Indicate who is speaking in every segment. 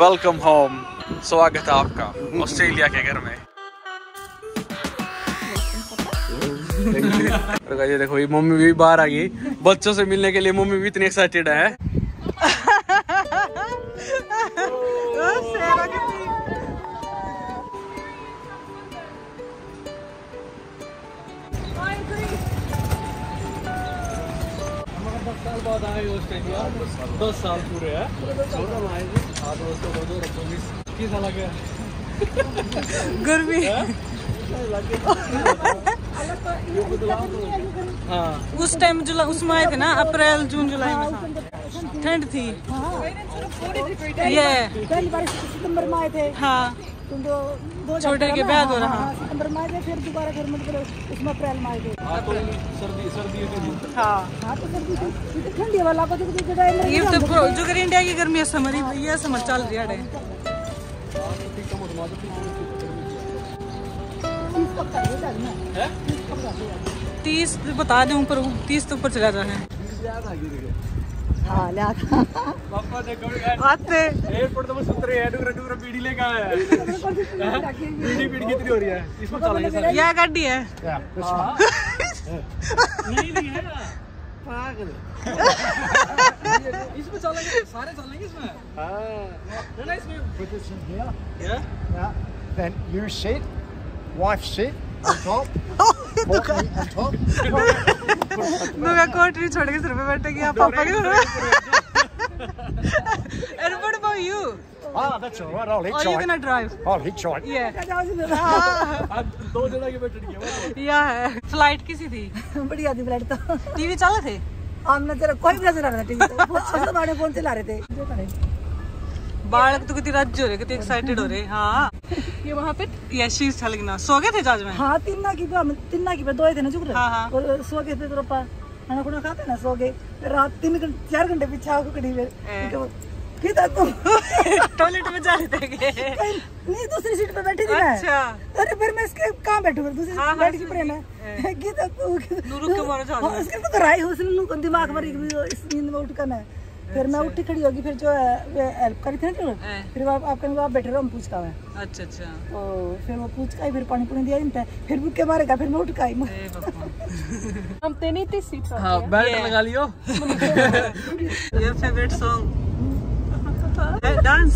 Speaker 1: Welcome home स्वागत है आपका ऑस्ट्रेलिया के घर में तो ये देखो ये मम्मी भी बाहर आ गई। बच्चों से मिलने के लिए मम्मी भी इतनी एक्साइटेड है। साल बाद आए ऑस्ट्रेलिया दस साल पूरे है। कैसा लगे
Speaker 2: गर्मी।
Speaker 1: हाँ?
Speaker 2: उस टाइम जुलाई उसमें आए थे ना अप्रैल जून जुलाई में ठंड थी। ये
Speaker 3: पहली बार सितंबर में आए थे।
Speaker 2: हाँ।
Speaker 3: तो
Speaker 2: छोटे के बाद हो रहा।
Speaker 3: हाँ, सितंबर में आए फिर दोबारा उसमें अप्रैल में
Speaker 1: हाँ तो सर्दी सर्दी की
Speaker 2: हाँ।
Speaker 3: हाँ तो सर्दी थी। तो ठंडी वाला को तो जगह है
Speaker 2: ये तो जो कर इंडिया की गर्मी है समर ये समर चल रही है
Speaker 3: तीस है?
Speaker 2: बता दूँ पर तीस तो ऊपर चला रहा है।
Speaker 3: हाँ
Speaker 1: एयरपोर्ट तो बस उतरे हैं डूरा डूरा लेके आया है बीड़ी बीड़ी कितनी हो रही है इसमें चलेंगे सर
Speaker 2: गाड़ी है
Speaker 1: नहीं है पागल इसमें चलेंगे सारे चलेंगे इसमें हाँ ना इसमें
Speaker 4: Put this in here.
Speaker 1: क्या
Speaker 4: Yeah. Then you sit, wife sit on top, Courtney on top.
Speaker 2: मैं कोटरी छोड़ के सिर पे बैठेगी आप पापा के पे And what about you?
Speaker 4: Ah, that's all right. I'll
Speaker 2: Are you gonna
Speaker 4: hitchhike.
Speaker 2: drive?
Speaker 4: I'll hitchhike.
Speaker 2: Yeah.
Speaker 1: आज दो जना की बैठनी है
Speaker 2: या है फ़्लाइट किसी थी
Speaker 3: बढ़िया थी फ़्लाइट तो
Speaker 2: टीवी चला थे
Speaker 3: हमने तेरा कोई भी नज़र आ रहा था टीवी हम तो बड़े फ़ोन चला रहे थे जो
Speaker 2: बालक तो कितनी राज्य हो रहे कितनी एक्साइटेड हो रहे हाँ। ये वहाँ पे? ये शीश छल ना सो गए थे जहाज़ में
Speaker 3: हाँ तीन की पे हम तीन की पे दो थे ना चुप
Speaker 2: हाँ, हाँ।
Speaker 3: और सो गए थे तो रप्पा खाना खुना खाते ना सो गए। रात तीन घंटे चार घंटे पीछे आओ कड़ी में किधर तुम?
Speaker 2: टॉयलेट में जा रहे थे के?
Speaker 3: नहीं दूसरी सीट पे बैठी थी
Speaker 2: अच्छा।
Speaker 3: अरे फिर मैं इसके कहाँ बैठू? फिर दूसरी
Speaker 2: हाँ,
Speaker 3: सीट
Speaker 2: हाँ,
Speaker 3: बैठ के प्रेम है गीता तू?
Speaker 2: नूरू के मारे जा रहे
Speaker 3: हाँ, उसके तो कराई उसने नु दिमाग मरी इस नींद में उठ कर ना। फिर मैं उठी खड़ी होगी फिर जो हेल्प करी थी ना
Speaker 2: हाँ।
Speaker 3: फिर वो आप आप कहेंगे आप बैठे रहो हम पूछ का है।
Speaker 2: अच्छा अच्छा।
Speaker 3: तो फिर वो पूछ का फिर पानी पुनी दिया इनता फिर भूख के मारेगा फिर मैं उठ का हम तेनी ती सीट
Speaker 1: हाँ बेल्ट लगा लियो।
Speaker 2: Your favourite song dance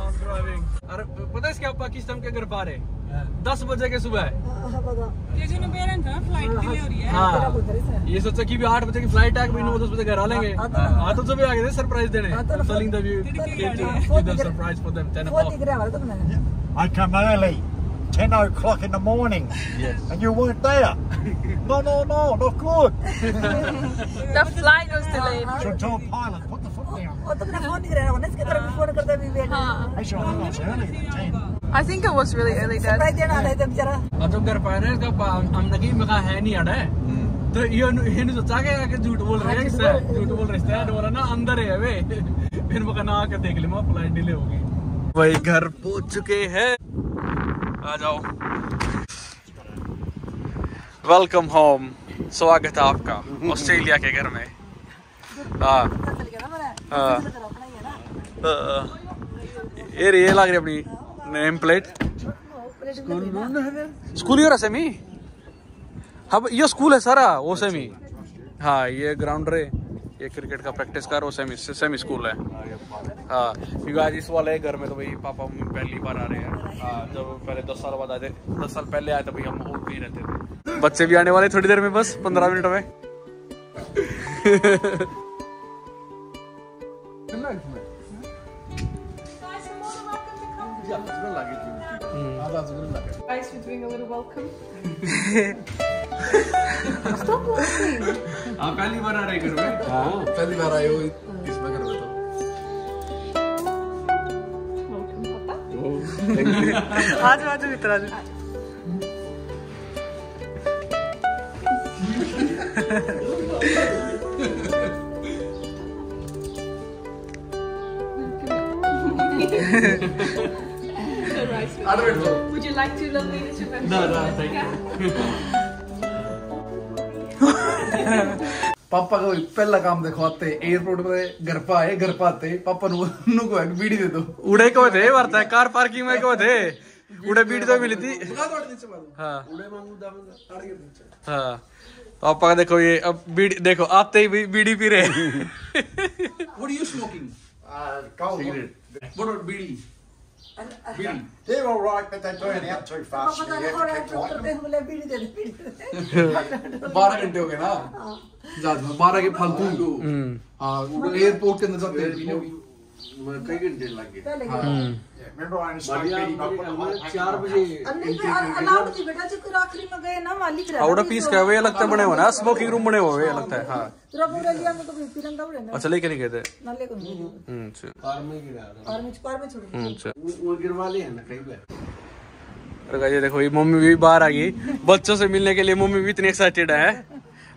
Speaker 5: I'm
Speaker 1: driving. अरे पता है क्या पाकिस्तान के घर पार है? दस बजे के सुबह
Speaker 2: हो। है
Speaker 1: हाँ ये सोचा कि भी आठ बजे की फ़्लाइट है नौ दस बजे घर आ लेंगे। हाँ तो सुबह आ गए थे सरप्राइज़ देने। them surprise for 10 o'clock
Speaker 3: तो
Speaker 4: I come early, 10 o'clock in the morning,
Speaker 1: yes
Speaker 4: and you weren't there. No, no, no, not good.
Speaker 5: The flight was delayed.
Speaker 4: So tell pilot, put the foot down.
Speaker 3: तो है wait
Speaker 4: They should have us early 10.
Speaker 5: I think it was really early, Dad.
Speaker 1: जब घर पाए ना इसका हम नकी में कहा है नहीं आड़ा तो ये ये नहीं सोचा कि आके झूठ बोल रहे हैं इससे झूठ बोल रहे हैं बोला ना अंदर है वे फिर मैं ना आके देख ले मैं फ़्लाइट डिले होगी वही घर पहुँच चुके हैं आ जाओ वेलकम होम स्वागत है आपका ऑस्ट्रेलिया के घर में हाँ हाँ। ये लग रही अपनी नेम प्लेट स्कूल ही। हो रहा सेमी हाँ ये स्कूल है सारा वो सेमी हाँ ये ग्राउंड रे। ये क्रिकेट का प्रैक्टिस कर वो सेमी सेमी स्कूल है। हाँ क्योंकि आज इस वाले घर में तो भाई पापा मम्मी पहली बार आ रहे हैं। हाँ जब पहले दस साल बाद आए थे दस साल पहले आए थे भाई हम और नहीं रहते थे। बच्चे भी आने वाले थोड़ी देर में बस पंद्रह मिनट में।
Speaker 5: Guys, we're doing a little welcome. Stop laughing.
Speaker 1: आप पहली बार आ रहे घर में?
Speaker 6: हाँ, पहली बार आए हो इस बार घर में तो।
Speaker 2: आज आज मित्रा जी।
Speaker 5: Would you like to love me in this event?
Speaker 1: No, no, thank you.
Speaker 6: पापा को पहला काम दिखवाते एयरपोर्ट पे घर पर आए घर पर आते पापा नू को बीड़ी दे दो।
Speaker 1: उड़े को दे वरता कार पार्किंग में को दे। उड़े बीड़ी तो मिली थी। हाँ। हाँ। पापा का देखो ये अब बीड़ी देखो आते तो ही बीड़ी पी रहे
Speaker 6: What are you smoking?
Speaker 4: Uh, cow.
Speaker 6: Cigarette. What about bidi?
Speaker 4: They're all right, but they burn out too fast.
Speaker 3: पापा
Speaker 4: So you
Speaker 3: का
Speaker 4: have to
Speaker 3: थोड़ा
Speaker 4: keep
Speaker 3: करते
Speaker 4: lighting.
Speaker 3: हैं बोले बीड़ी दे दे बीड़ी दे दे।
Speaker 6: 12 घंटे हो गए ना ज्यादा में 12 के फालतू हाँ एयरपोर्ट के अंदर जाते हैं
Speaker 7: चार बजे
Speaker 3: कोई आखिरी में गए
Speaker 1: पीस का वे लगता है बने हुए ना स्मोकिंग रूम बने हुए लगता है हाँ।
Speaker 3: तो
Speaker 1: अच्छा लेके नहीं गए थे। देखो ये मम्मी भी बाहर आ गई। बच्चों से मिलने के लिए मम्मी भी इतनी एक्साइटेड है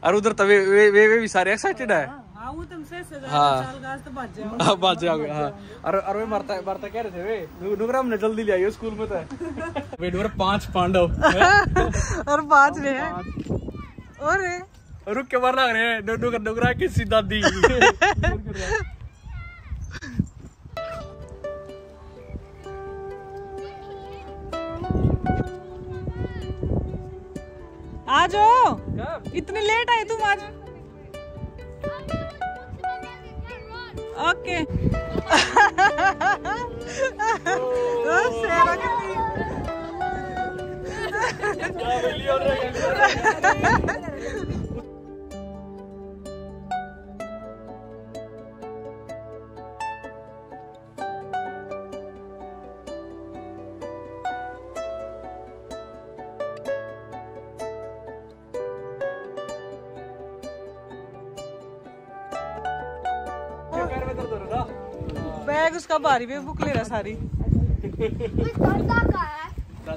Speaker 1: और उधर तभी वे वे वे भी सारे एक्साइटेड है।
Speaker 2: हाँ। सजा
Speaker 1: हाँ।
Speaker 2: तो बच
Speaker 1: हाँ, जाओगे हाँ। और मरता मरता कह रहे थे वे? नुकरा हमने जल्दी ले आई स्कूल में तो। वे नुकरा पाँच पांडव।
Speaker 2: और पाँच रहे हैं। और
Speaker 1: रुक के मार लग रहे हैं। नुकरा नुकरा की सीधा दी
Speaker 2: आ जाओ। इतने लेट आए तुम आज। Ok. no sé. बैग उसका भारी पे बुक ले रहा सारी।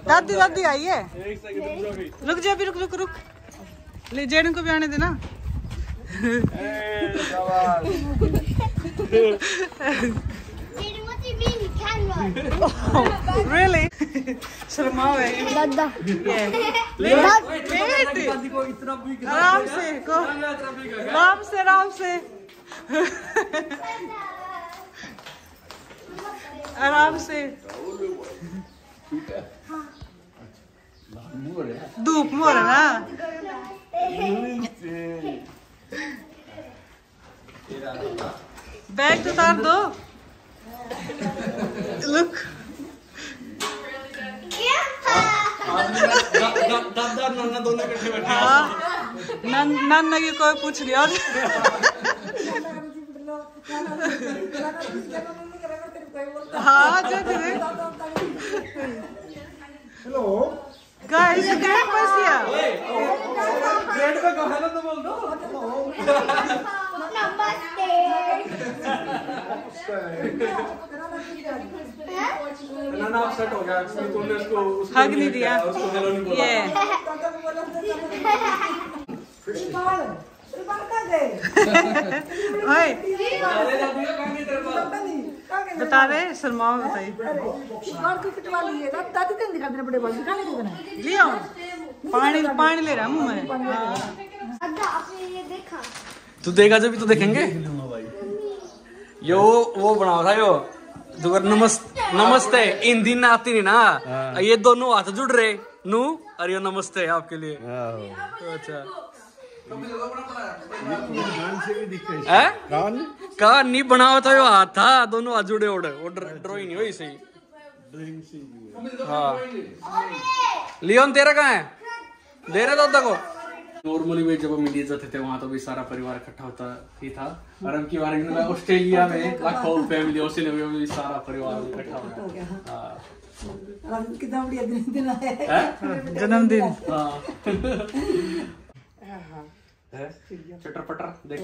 Speaker 2: दादी दादी आई है? रुक जा अभी रुक रुक रुक। ले जेडन को भी आने देना। Really? है। आराम से को आराम से आराम से। आराम से। धूप में हो रहा ना? बैग तो उतार दो। लुक
Speaker 1: दोनों इकट्ठे बैठे
Speaker 2: हाँ नन्ना की कोई पूछ और हाँ
Speaker 4: Hello.
Speaker 2: गाइस ग्रेट मसिया
Speaker 1: ग्रेड में कहा ना तो बोल दो नाना आप सेट हो गया इसलिए तुमने उसको उसको
Speaker 2: हग नहीं दिया
Speaker 1: उसको हेलो नहीं बोला
Speaker 2: ये ओए बता बताइए
Speaker 3: कार को दादी तेन दिखा देना बड़े बाल दिखाने दे देना
Speaker 2: ले आओ। पानी पानी ले रहा मुँह में। हाँ।
Speaker 8: आपने ये देखा
Speaker 1: तू देगा जब भी तो देखेंगे। यो वो बनाओ था यो। दुगर नमस्ते नमस्ते इन दिन आती नहीं ना। ये दोनों हाथ जुड़ रहे। नू और यो नमस्ते आपके लिए। अच्छा। हैं? कान? नहीं बनाओ था यो हाथ था दोनों हाथ जुड़े उड़े वो ड्राइंग नहीं हुई सही हाँ लियोन तेरा कहाँ है? दे रहे दादा को। नॉर्मली वे जब हम इंडिया जाते थे वहाँ तो भी सारा परिवार इकट्ठा होता ही था। और अब की बार में ऑस्ट्रेलिया में लाखों फैमिली ऑस्ट्रेलिया में भी सारा परिवार इकट्ठा हो गया हाँ।
Speaker 3: कितना बढ़िया दिन दिन आया
Speaker 2: जन्मदिन।
Speaker 1: हाँ? चटर पटर देख।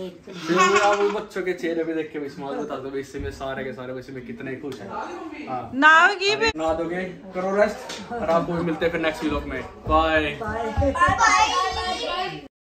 Speaker 1: आप उन बच्चों के चेहरे पे देख के विस्माल बता दो इससे में सारे के सारे वैसे में कितने खुश हैं। ना
Speaker 2: नाव की भी
Speaker 1: ना दोगे? करो रेस्ट और आपको मिलते हैं फिर नेक्स्ट व्लॉग में।
Speaker 3: Bye
Speaker 8: bye.